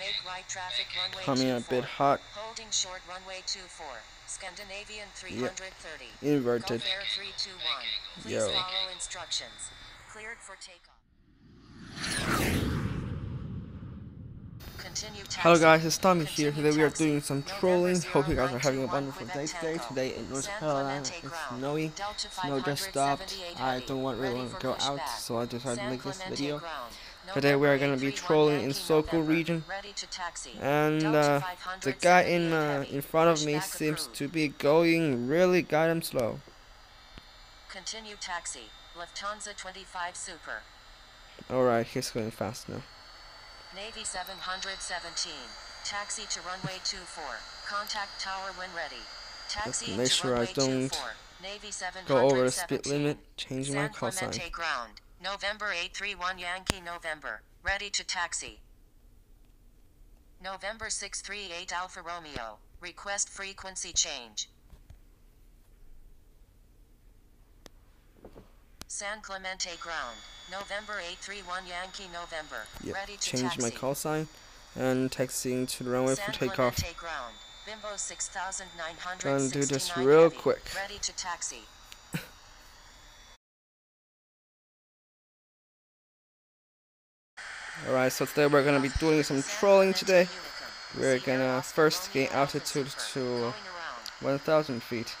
Make right traffic runway Coming a bit hot. Holding short runway 24. Scandinavian 330. Inverted. Gulf Air 321. Please Yo. follow instructions. Cleared for takeoff. Hello guys, it's Tommy here. Today we are doing some trolling. Hope you guys are having a wonderful day today. Today in North Carolina it's snowy. Snow just stopped. I don't want really want to go out, so I decided to make this video. Today we are gonna be trolling in SoCal region. To. And uh, the guy in uh, in front of me seems to be going really goddamn slow. Continue taxi. Lufthansa 25 Super. Alright, he's going fast now. Navy 717. Taxi to runway 24. Contact tower when ready. Taxi make to sure I don't Go over the speed limit, Change my call sign. Ground. November 831 Yankee November. Ready to taxi. November 638 Alfa Romeo. Request frequency change. San Clemente ground. November 831 Yankee November. Yep, Ready to change taxi. my call sign and taxiing to the runway for takeoff. Ground. Bimbo 6969 Gonna do this real heavy. quick. Ready to taxi. Alright, so today we're gonna be doing some trolling today. We're gonna first gain altitude to 1000 feet.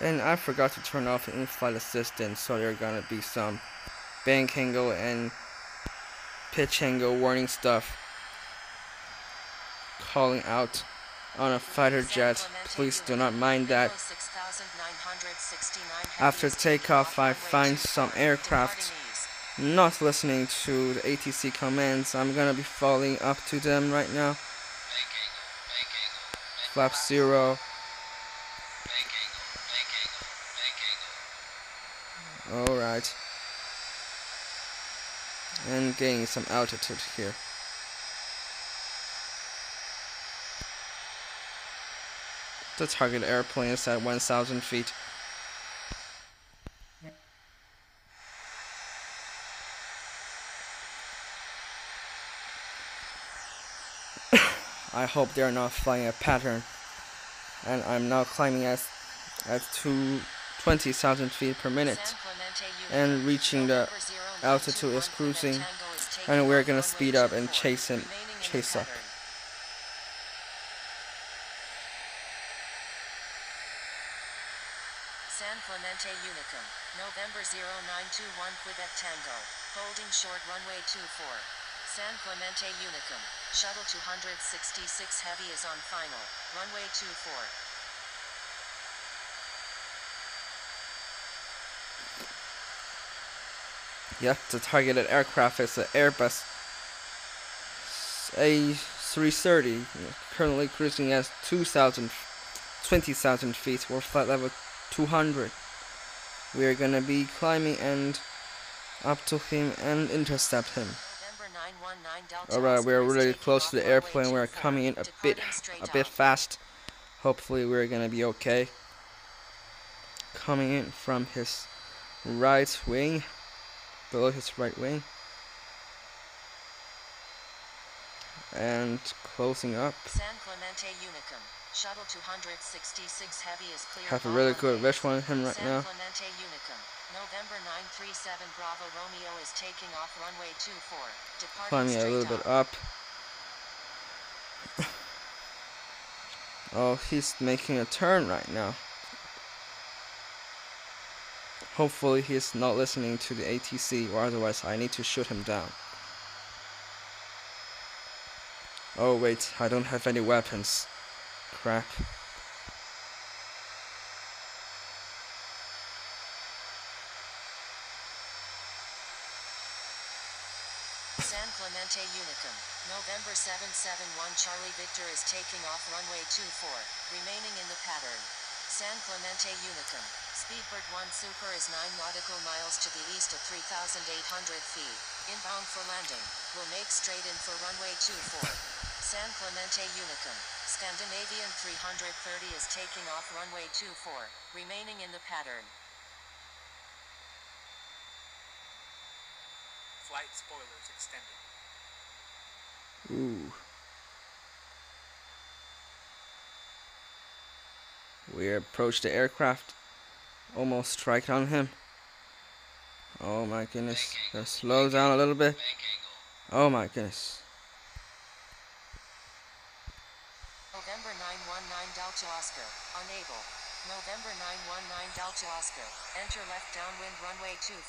And I forgot to turn off the in-flight assistance, so there are gonna be some bank angle and pitch angle warning stuff calling out on a fighter jet. Please do not mind that. Bimbo 6969 heavy After takeoff, I find some aircraft not listening to the ATC commands. I'm gonna be falling up to them right now. Flap zero. Alright. And gaining some altitude here. The target airplane is at 1,000 feet. I hope they're not flying a pattern. And I'm now climbing at at two twenty thousand feet per minute. And reaching the altitude is 921 cruising, and we're gonna speed up and chase him- chase up. San Clemente Unicom, November 0921 Quebec Tango, holding short runway 24. San Clemente Unicom, shuttle 266 heavy is on final, runway 24. Yep, the targeted aircraft is the Airbus A330, currently cruising at 2,000, 20,000 feet, or flight level 200. We are gonna be climbing and up to him and intercept him. November 919 Delta Alright, we are really close to the airplane. We're coming in a bit, a bit fast. Hopefully, we're gonna be okay. Coming in from his right wing, below his right wing, and closing up. San Clemente Unicom, shuttle 266 heavy is clear. Have a really good visual on him right San now. Clemente Unicom, November 937 Bravo Romeo is taking off runway 24, departing Climbing a little bit up. Oh, he's making a turn right now. Hopefully he's not listening to the ATC or otherwise I need to shoot him down. Oh wait, I don't have any weapons. Crap. San Clemente Unicom, November 771 Charlie Victor is taking off runway 24, remaining in the pattern. San Clemente Unicom, Speedbird 1 Super is 9 nautical miles to the east of 3,800 feet, inbound for landing, will make straight in for runway 24. San Clemente Unicom, Scandinavian 330 is taking off runway 24, remaining in the pattern. Flight spoilers extended. Ooh. We approach the aircraft. Almost strike on him. Oh my goodness. Gotta slow down a little bit. Oh my goodness. November 919 Delta Oscar, unable. November 919 Delta Oscar, enter left downwind runway 24.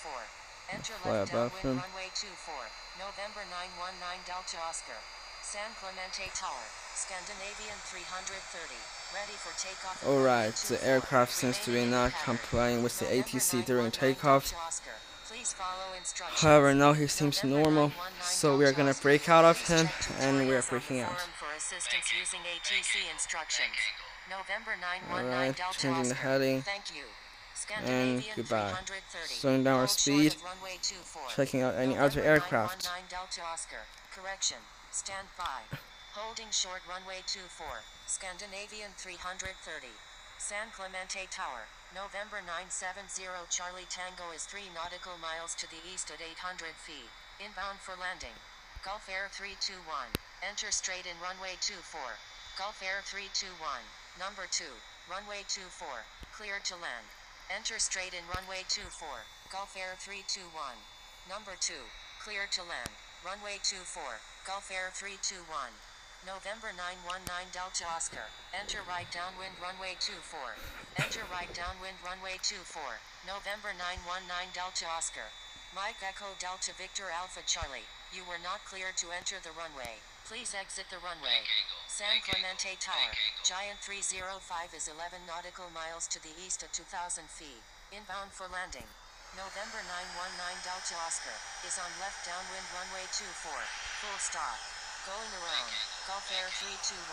Enter left downwind him. runway 24. November 919 Delta Oscar. San Clemente Tower, Scandinavian 330, ready for takeoff. Alright, the aircraft seems to be not complying with the ATC during 919 takeoff. Delta Oscar, please follow instructions. However, now he seems normal, so we are gonna break out of him, and we are breaking out. Forum For assistance using ATC instructions. November 919 Alright, Delta changing the heading, Thank you. and Scandinavian goodbye. 330. Slowing down our speed, of runway 24. checking out any November other aircraft. Delta Oscar. Correction. Stand by. Holding short runway 24. Scandinavian 330. San Clemente Tower. November 970 Charlie Tango is 3 nautical miles to the east at 800 feet. Inbound for landing. Gulf Air 321. Enter straight in runway 24. Gulf Air 321. Number 2. Runway 24. Clear to land. Enter straight in runway 24. Gulf Air 321. Number 2. Clear to land. Runway 24. Gulf Air 321. November 919 Delta Oscar. Enter right downwind runway 24. Enter right downwind runway 24. November 919 Delta Oscar. Mike Echo Delta Victor Alpha Charlie. You were not cleared to enter the runway. Please exit the runway. San Clemente Tower. Giant 305 is 11 nautical miles to the east at 2,000 feet. Inbound for landing. November 919 Delta Oscar is on left downwind runway 24. Full stop. Going around. Gulf Air 321.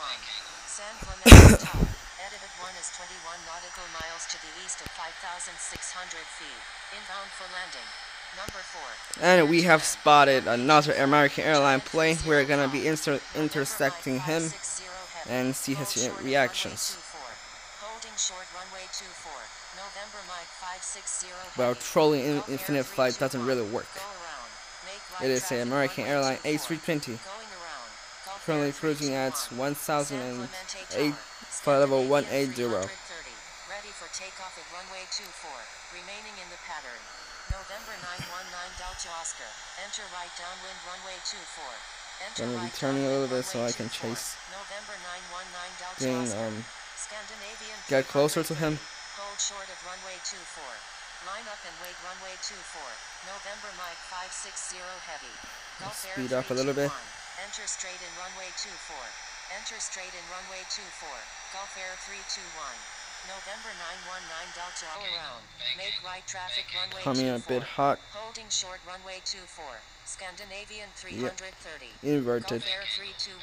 San Clemente Tower. Etihad 1 is 21 nautical miles to the east at 5,600 feet. Inbound for landing. Number 4. And we have spotted another American airline plane. We're gonna be inter- intersecting him and see his reactions. Well, trolling in Infinite Flight doesn't really work. It is an American airline A320, currently cruising at 1008, flight level 180. Ready for takeoff at runway 24, remaining in the pattern. November 919 Delta Oscar. Enter right downwind runway 24. Enter Gonna be turning a little bit so I can chase. November 919 Delta Getting, um, Scandinavian get closer to him. Hold short of runway 24. Line up and wait runway 24. November Mike 560 heavy. Air Speed up a little bit. Enter straight in runway 24. Enter straight in runway 24. Gulf Air 321. November 919 Delta all around. Make right traffic runway Coming a bit hot, Holding short runway 24. Scandinavian 330. inverted. Gulf Air 321.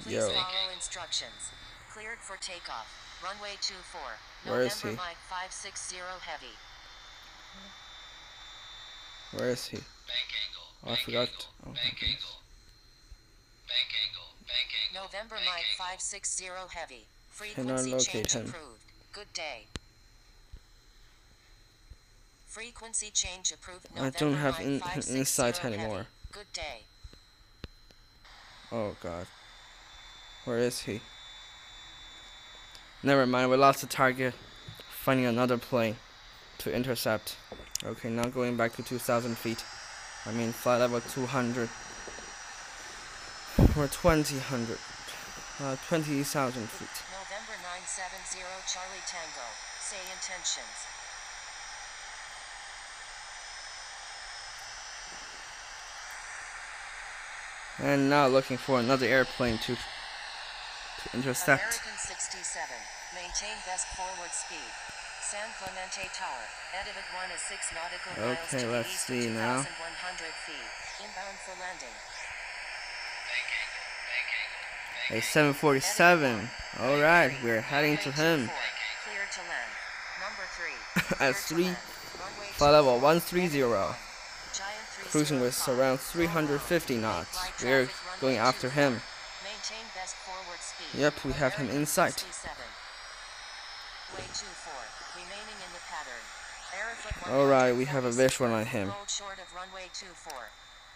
Please Yo. follow instructions. Cleared for takeoff. Runway 24. Where is November he? Mike 560 heavy. Where is he? Bank angle. Oh, I forgot. Angle, Oh, bank okay. angle. Bank. Bank angle. November bank Mike angle. 560 heavy. Cannot Frequency locate change him. approved. Good day. Frequency change approved. I don't have in- insight anymore. Good day. Oh god. Where is he? Never mind, we lost the target. Finding another plane to intercept. Okay, now going back to 2,000 feet. I mean, flight level 200. Or 2000. Uh, 20,000 feet. November 970 Charlie Tango. Say intentions. And now looking for another airplane to, to intercept. American 67. Maintain best forward speed. San Clemente Tower. Etihad 1 is 6 nautical miles Okay, to the let's east see of now. 2,100 feet. Inbound for landing. Bank angle. Bank A 747. Alright, we're heading to him. Clear to land. Number 3. At 3, flight level 130. Cruising with around 350 knots. We're going after him. Yep, we have him in sight. 67. Way 24. Remaining in the pattern. Aeroflot Alright, we have a 140 visual on him.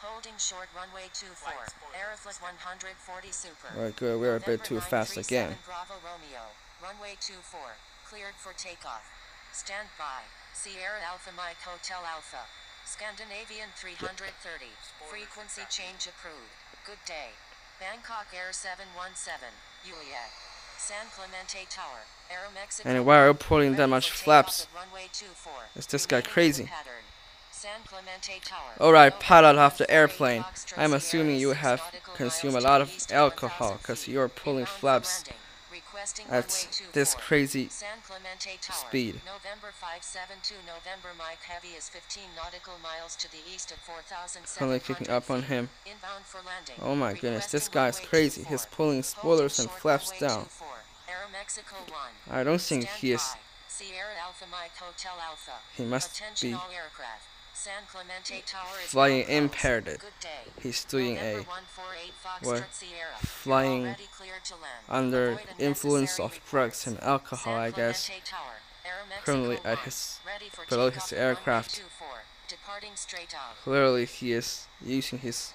Hold short runway 24. Holding short runway 24. Aeroflot 140 super. Alright, good. We're a bit too fast again. Bravo Romeo. Runway 24. Cleared for takeoff. Stand by. Sierra Alpha Mike Hotel Alpha. Scandinavian 330. Frequency change approved. Good day. Bangkok Air 717. Juliet. San Clemente Tower. Aeromexico. And why are you pulling that much flaps? runway 24. Is this guy Remaining in the crazy? pattern. Alright, pilot off the airplane. I'm assuming you have consumed a lot of of alcohol because you're pulling flaps at this crazy speed. November 572 November Heavy is 15 nautical miles to the east of 4,700 Currently kicking up on him. Oh my goodness, this guy's runway crazy. He's pulling spoilers and flaps down. 24. Aeromexico 1. I don't think he is. He must be all aircraft. San Clemente Tower is flying impaired. He's doing a 148 Foxtrot what? Flying already cleared to land. under influence of drugs and alcohol, I guess. Clemente Tower, Aeromexico Currently at 1, his below his aircraft. 24, departing straight out. Clearly, he is using his.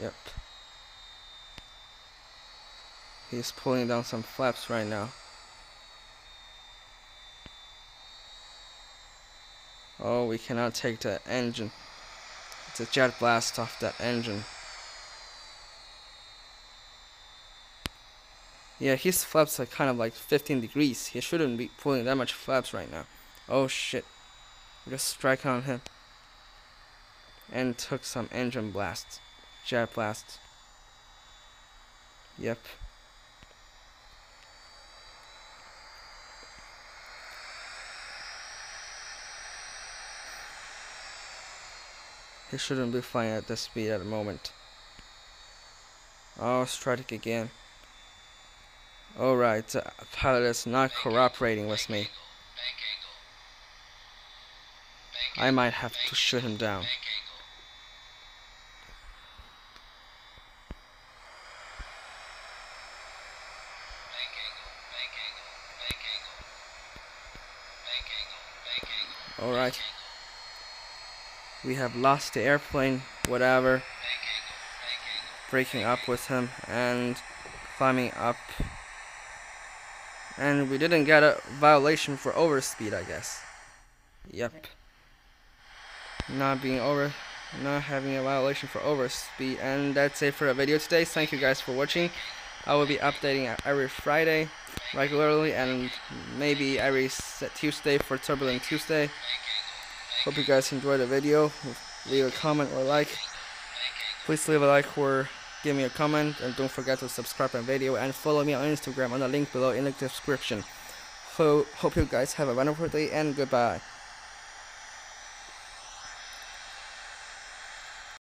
Yep. He's pulling down some flaps right now. Oh, we cannot take that engine. It's a jet blast off that engine. Yeah, his flaps are kind of like 15 degrees. He shouldn't be pulling that much flaps right now. Oh shit. We just strike on him. And took some engine blasts. Jet blasts. Yep. He shouldn't be flying at this speed at the moment. Oh, strike again. Alright, the pilot is not cooperating with me. I might have to shoot him down. Bank angle. Bank angle. Bank angle. Bank angle. Bank angle. Bank angle. Alright. We have lost the airplane, whatever. Breaking up with him and climbing up. And we didn't get a violation for overspeed, I guess. Yep. Not being over, not having a violation for overspeed. And that's it for the video today. Thank you guys for watching. I will be updating every Friday regularly and maybe every Tuesday for Turbulent Tuesday. Hope you guys enjoyed the video. Leave a comment or like. Please leave a like or give me a comment and don't forget to subscribe my video and follow me on Instagram on the link below in the description. Ho- hope you guys have a wonderful day and goodbye.